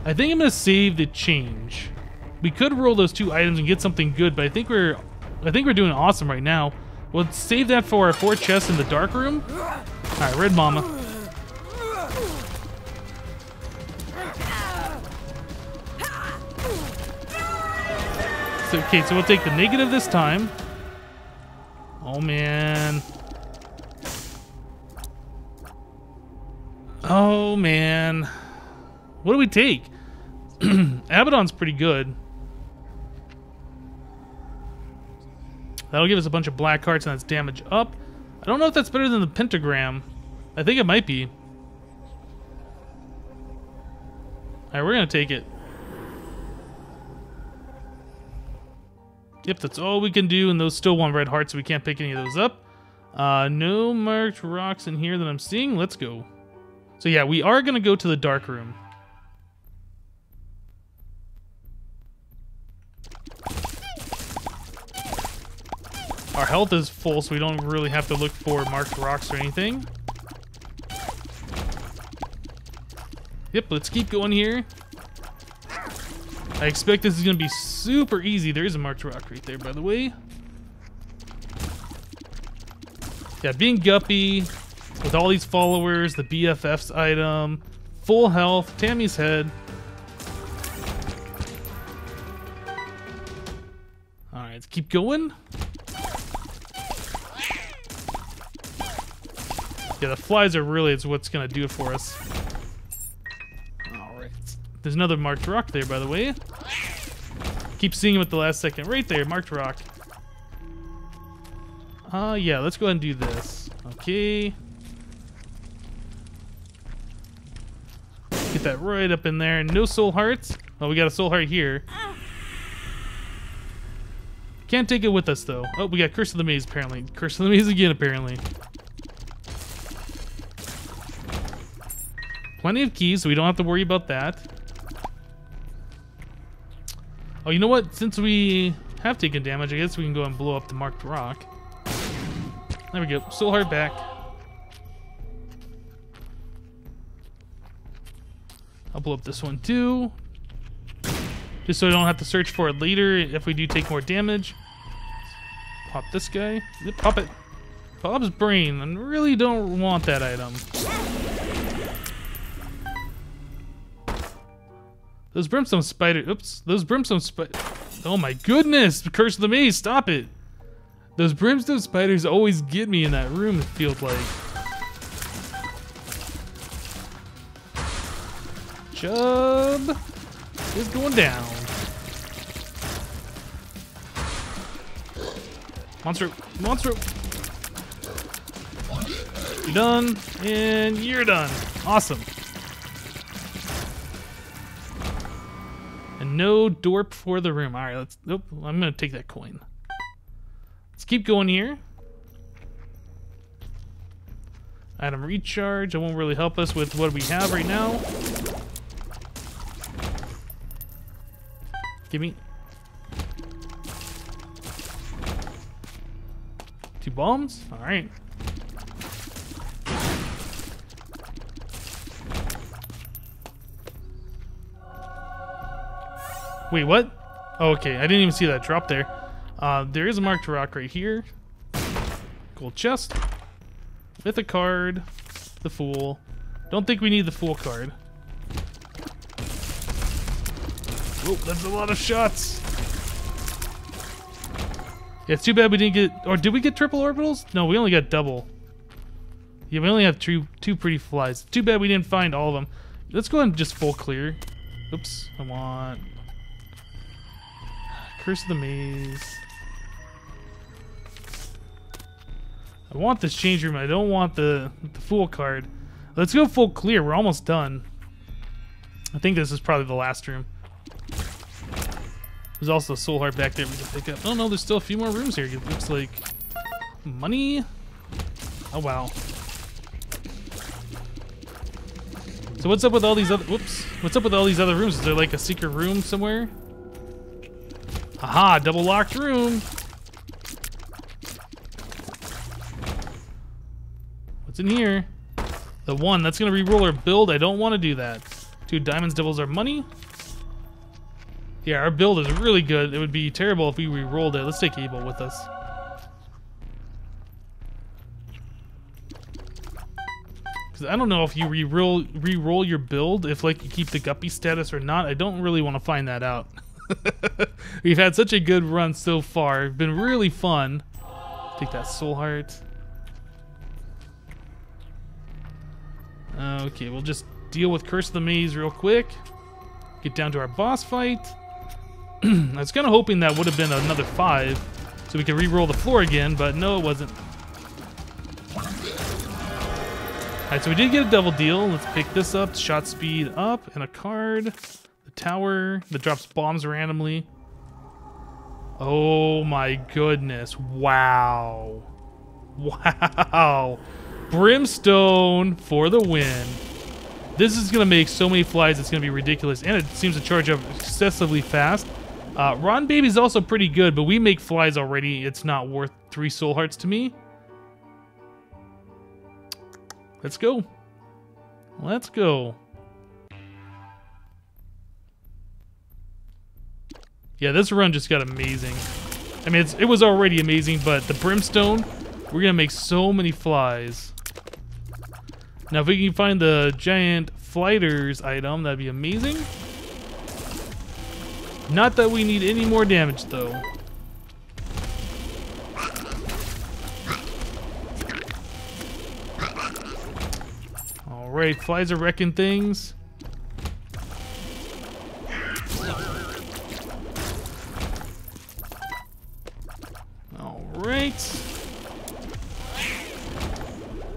I think I'm going to save the change. We could roll those two items and get something good, but I think we're I think we're doing awesome right now. We'll save that for our four chests in the dark room. All right, Red Mama. So, okay, so we'll take the negative this time. Oh, man. Oh, man. What do we take? *clears throat* Abaddon's pretty good. That'll give us a bunch of black hearts and that's damage up. I don't know if that's better than the pentagram. I think it might be. Alright, we're gonna take it. Yep, that's all we can do, and those still want red hearts, so we can't pick any of those up. Uh, no marked rocks in here that I'm seeing. Let's go. So yeah, we are going to go to the dark room. Our health is full, so we don't really have to look for marked rocks or anything. Yep, let's keep going here. I expect this is going to be super easy. There is a marked rock right there, by the way. Yeah, being Guppy, with all these followers, the BFF's item, full health, Tammy's head. Alright, let's keep going. Yeah, the flies are really is what's gonna do it for us. Alright. There's another marked rock there, by the way. Keep seeing him at the last second. Right there, marked rock. Uh, yeah, let's go ahead and do this. Okay. Get that right up in there. No soul hearts. Oh, we got a soul heart here. Can't take it with us, though. Oh, we got Curse of the Maze, apparently. Curse of the Maze again, apparently. Plenty of keys, so we don't have to worry about that. Oh, you know what? Since we have taken damage, I guess we can go and blow up the marked rock. There we go. Soul heart back. I'll blow up this one too. Just so I don't have to search for it later if we do take more damage. Pop this guy. Pop it. Bob's brain. I really don't want that item. Those brimstone spiders. Oops. Those brimstone spiders. Oh my goodness. Curse of the maze. Stop it. Those brimstone spiders always get me in that room, it feels like. Chub is going down. Monster, monster. You're done, and you're done. Awesome. And no door before the room. All right, let's. Nope, I'm gonna take that coin. Let's keep going here. Item recharge. It won't really help us with what we have right now. Give me... Two bombs? Alright. Wait, what? Oh, okay. I didn't even see that drop there. Uh, there is a marked rock right here. Gold chest. With a card. The Fool. Don't think we need the Fool card. Oh, that's a lot of shots. Yeah, it's too bad we didn't get... Or did we get triple orbitals? No, we only got double. Yeah, we only have two, two pretty flies. Too bad we didn't find all of them. Let's go ahead and just full clear. Oops, I want... Curse of the Maze. I want this change rune. I don't want the, the Fool card. Let's go full clear. We're almost done. I think this is probably the last room. There's also a soul heart back there we can pick up. Oh no, there's still a few more rooms here. It looks like money. Oh wow. So what's up with all these other? Whoops. What's up with all these other rooms? Is there like a secret room somewhere? Aha! Double locked room. What's in here? The one that's gonna re-roll our build. I don't want to do that. Two diamonds doubles our money. Yeah, our build is really good. It would be terrible if we re-rolled it. Let's take Abel with us. Because I don't know if you re-roll re-roll your build, if like you keep the guppy status or not. I don't really want to find that out. *laughs* *laughs* We've had such a good run so far. It's been really fun. Take that soul heart. Okay, we'll just deal with Curse of the Maze real quick. Get down to our boss fight. *clears throat* I was kind of hoping that would have been another five, so we could re-roll the floor again, but no, it wasn't. Alright, so we did get a double deal. Let's pick this up. Shot speed up and a card. The tower that drops bombs randomly. Oh my goodness. Wow. *laughs* Wow. Brimstone for the win. This is going to make so many flies, it's going to be ridiculous. And it seems to charge up excessively fast. Uh, Rotten Baby is also pretty good, but we make flies already. It's not worth three soul hearts to me. Let's go. Let's go. Yeah, this run just got amazing. I mean, it was already amazing, but the brimstone, we're gonna make so many flies. Now, if we can find the giant flighters item, that'd be amazing. Not that we need any more damage, though. Alright, flies are wrecking things. Alright.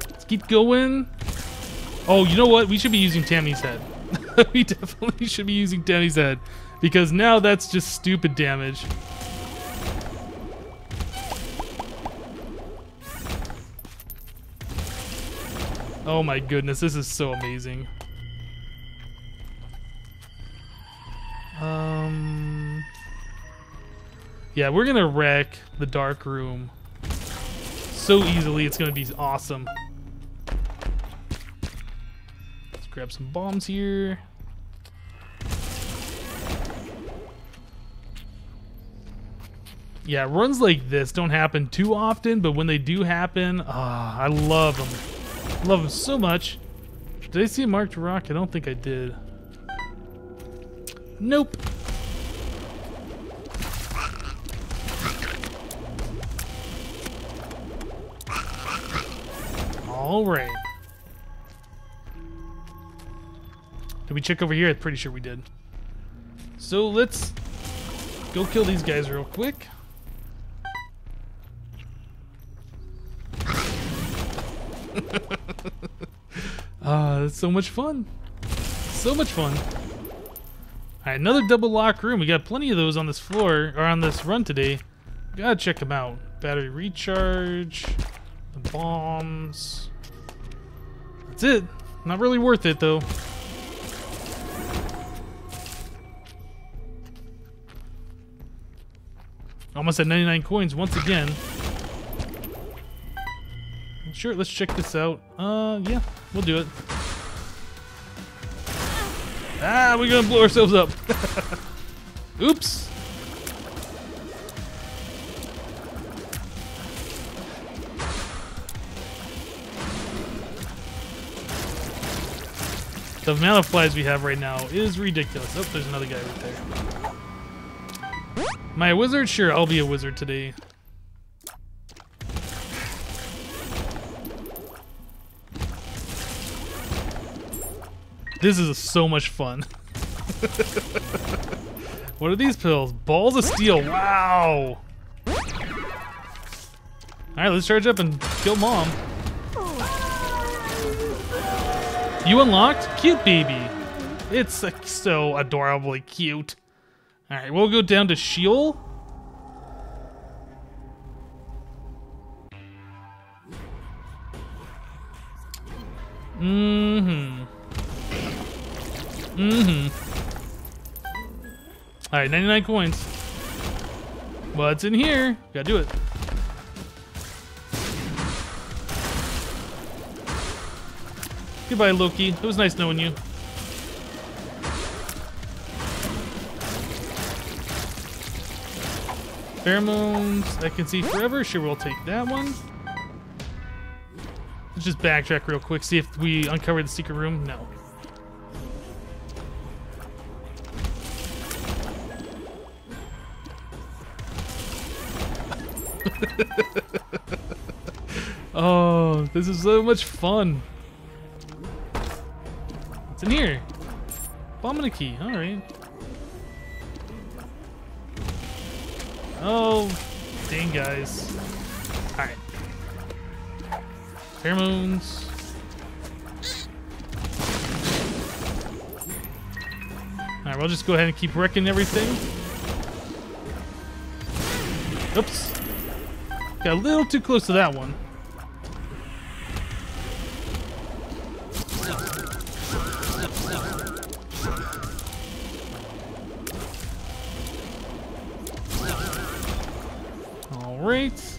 Let's keep going. Oh, you know what? We should be using Tammy's head. *laughs* we definitely should be using Tammy's head. Because now that's just stupid damage. Oh my goodness, this is so amazing. Um... Yeah, we're gonna wreck the dark room so easily, it's gonna be awesome. Let's grab some bombs here. Yeah, runs like this don't happen too often, but when they do happen, ah, oh, I love them. Love them so much. Did I see a marked rock? I don't think I did. Nope. Right. Did we check over here? I'm pretty sure we did. So let's go kill these guys real quick. *laughs* Ah, uh, it's so much fun. So much fun. Alright, another double lock room. We got plenty of those on this floor, or on this run today. Gotta check them out. Battery recharge, the bombs. That's it. Not really worth it, though. Almost at 99 coins once again. Sure, let's check this out. Uh, yeah, we'll do it. Ah, we're gonna blow ourselves up. *laughs* Oops. The amount of flies we have right now is ridiculous. Oh, there's another guy right there. My wizard? Sure, I'll be a wizard today. This is so much fun. *laughs* what are these pills? Balls of steel. Wow. Alright, let's charge up and kill mom. You unlocked? Cute baby. It's like, so adorably cute. Alright, we'll go down to Sheol. Mm-hmm. Mm-hmm. Alright, 99 coins. What's in here? Gotta do it. Goodbye, Loki. It was nice knowing you. Pheromones, I can see forever. Sure, we'll take that one. Let's just backtrack real quick, see if we uncover the secret room. No. *laughs* oh, this is so much fun. In here? Bomb key. All right. Oh, dang guys. All right. Pheromones. All right, we'll just go ahead and keep wrecking everything. Oops. Got a little too close to that one. Alright.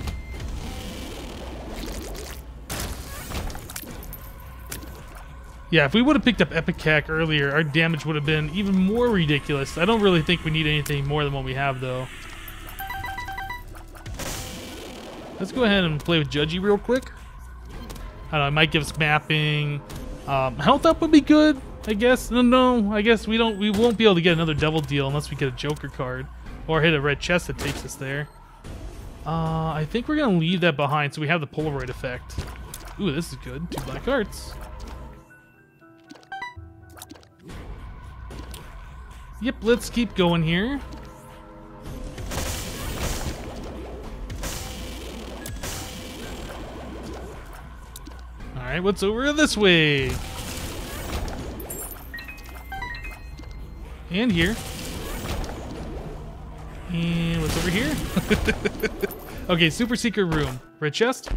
Yeah, if we would have picked up Ipecac earlier, our damage would have been even more ridiculous. I don't really think we need anything more than what we have, though. Let's go ahead and play with Judgy real quick. I don't know, it might give us mapping. Um, health up would be good, I guess. No, no, I guess we don't. We won't be able to get another Devil Deal unless we get a Joker card or hit a red chest that takes us there. Uh, I think we're gonna leave that behind so we have the Polaroid effect. Ooh, this is good. Two black hearts. Yep, let's keep going here. Alright, what's over this way? And here. And what's over here? *laughs* okay, super secret room. Red chest?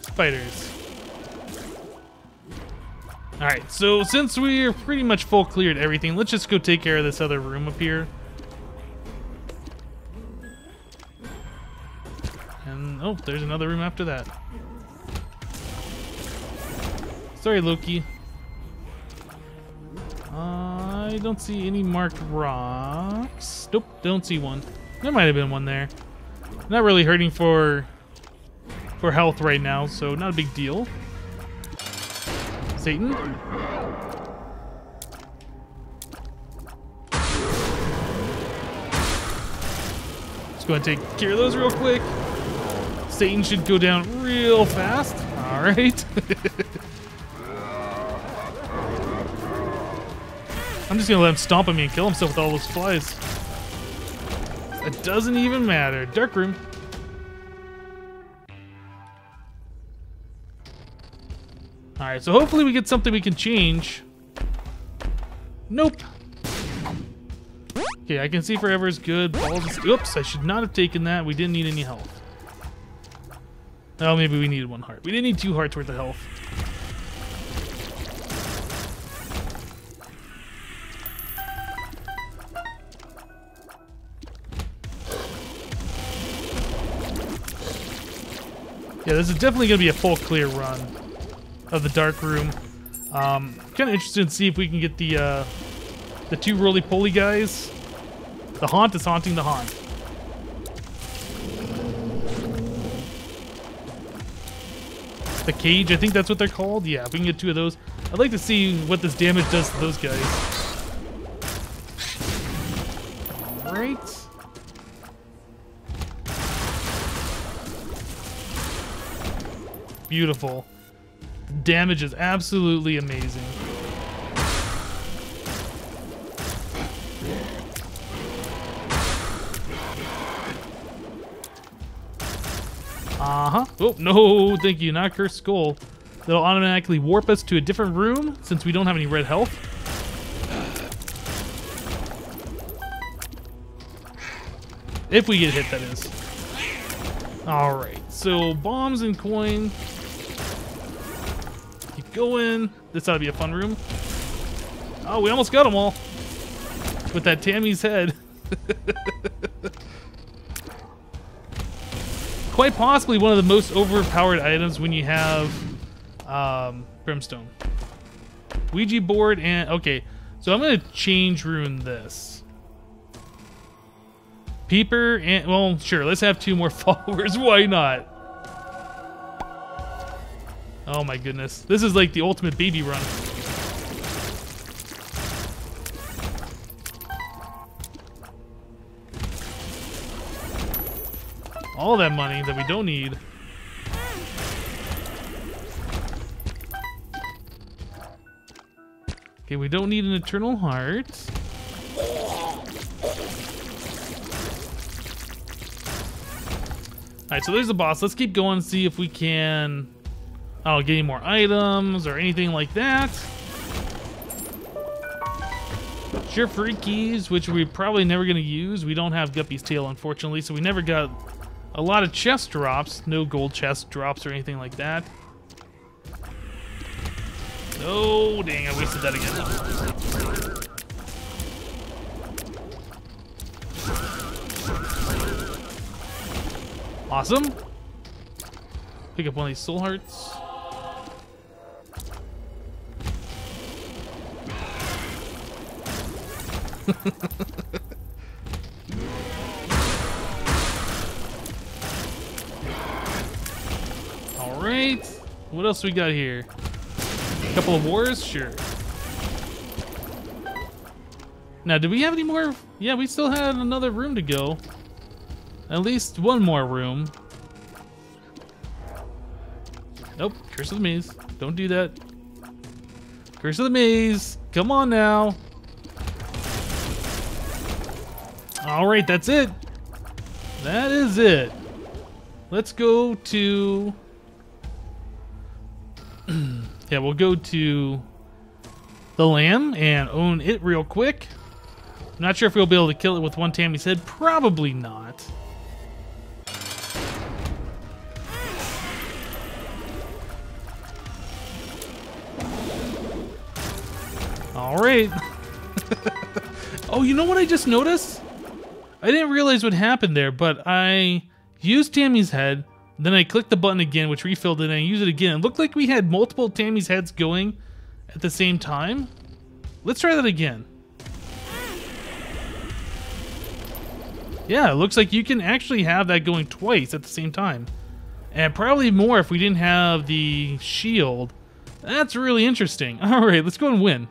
Spiders. Alright, so since we're pretty much full cleared everything, let's just go take care of this other room up here. And, oh, there's another room after that. Sorry, Loki. I don't see any marked rocks. Nope, don't see one. There might have been one there. Not really hurting for for health right now, so not a big deal. Satan. Let's go ahead and take care of those real quick. Satan should go down real fast. All right. *laughs* I'm just gonna let him stomp on me and kill himself with all those flies. It doesn't even matter. Dark room. Alright, so hopefully we get something we can change. Nope. Okay, I can see forever is good. Balls Oops, I should not have taken that. We didn't need any health. Oh, maybe we needed one heart. We didn't need two hearts worth of health. Yeah, this is definitely going to be a full clear run of the dark room. Um, kind of interested to see if we can get the uh, the two roly-poly guys. The haunt is haunting the haunt. The cage, I think that's what they're called. Yeah, we can get two of those. I'd like to see what this damage does to those guys. Beautiful damage is absolutely amazing. Uh-huh. Oh, no, thank you. Not Cursed Skull. That'll automatically warp us to a different room since we don't have any red health. If we get hit, that is. Alright, so bombs and coin going. This ought to be a fun room. Oh, we almost got them all. With that Tammy's head. *laughs* Quite possibly one of the most overpowered items when you have um, Brimstone. Ouija board and... Okay, so I'm going to change rune this. Peeper and... Well, sure, let's have two more *laughs* followers. Why not? Oh my goodness. This is like the ultimate baby run. All that money that we don't need. Okay, we don't need an eternal heart. Alright, so there's the boss. Let's keep going and see if we can I don't get more items or anything like that. Sure, free keys, which we're probably never going to use. We don't have Guppy's tail, unfortunately, so we never got a lot of chest drops. No gold chest drops or anything like that. Oh, dang, I wasted that again. Awesome. Pick up one of these soul hearts. *laughs* All right. What else we got here? A couple of wars? Sure. Now, do we have any more? Yeah, we still had another room to go. At least one more room. Nope, Curse of the Maze. Don't do that. Curse of the Maze. Come on now. All right, that's it. That is it. Let's go to... *clears throat* yeah, we'll go to the lamb and own it real quick. I'm Not sure if we'll be able to kill it with one Tammy's head. Probably not. All right. *laughs* oh, you know what I just noticed? I didn't realize what happened there, but I used Tammy's head, then I clicked the button again, which refilled it, and I used it again. It looked like we had multiple Tammy's heads going at the same time. Let's try that again. Yeah, it looks like you can actually have that going twice at the same time. And probably more if we didn't have the shield. That's really interesting. *laughs* Alright, let's go and win.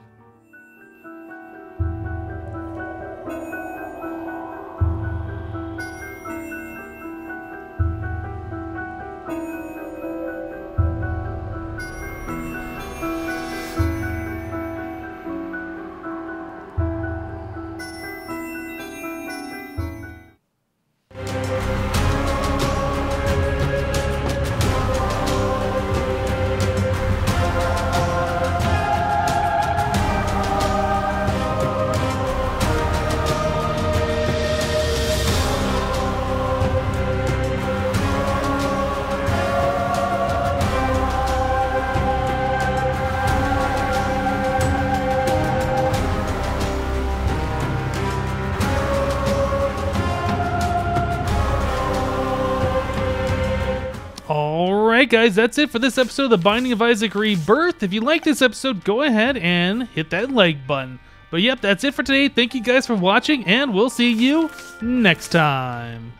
Guys, that's it for this episode of The Binding of Isaac Rebirth. If you like this episode, go ahead and hit that like button. But yep, that's it for today. Thank you guys for watching, and we'll see you next time.